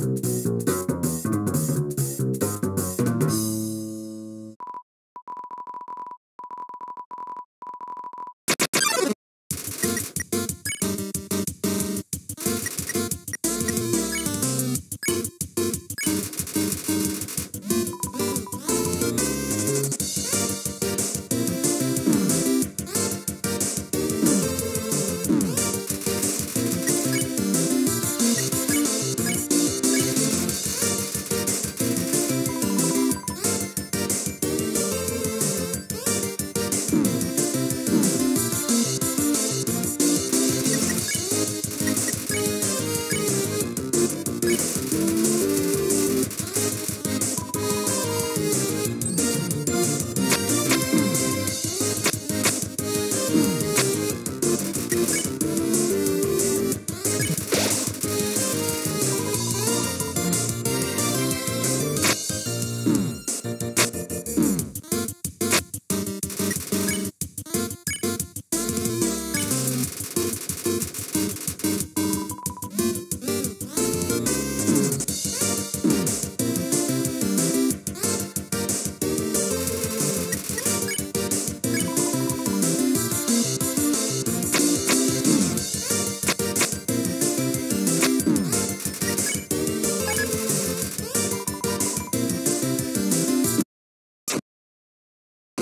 Bye.